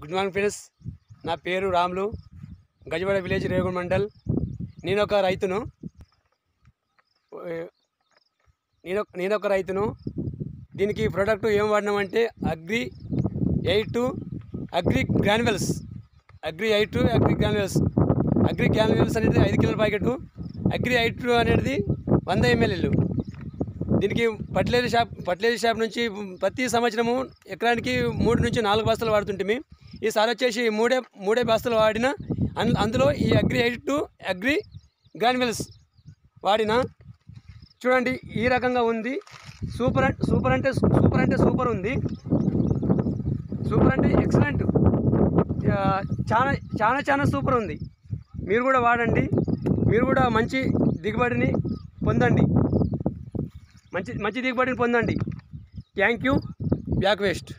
Good morning friends. నా పేరు Ramulu. Gajawada village Regudu mandal. నేను ఒక రైతును. నేను నేను ఒక రైతును. దీనికి ప్రోడక్ట్ ఏం వాడినామంటే agri eight agri granules agri eight agri granules agri granules అనేది ఐదు కిలోల ప్యాకెట్ అగ్రి ఎయిట్ అనేది వంద ఎంఎల్ఏలు దీనికి ఫర్టిలైజర్ షాప్ ఫర్టిలైజర్ షాప్ నుంచి ప్రతి సంవత్సరము ఎకరానికి మూడు నుంచి నాలుగు బస్తాలు వాడుతుంటిమి. ఈసారి వచ్చేసి మూడే మూడే బస్తాలు వాడిన. అందులో ఈ agri eight two agri granules వాడిన. చూడండి ఈ రకంగా ఉంది. సూపర్ సూపర్ అంటే సూపర్ అంటే సూపర్ ఉంది. సూపర్ అంటే ఎక్సలెంట్. చాలా చాలా చాలా సూపర్ ఉంది. మీరు కూడా వాడండి. మీరు కూడా మంచి దిగుబడిని పొందండి. మంచి మంచి దిగుబడిని పొందండి. Thank you. Back waste.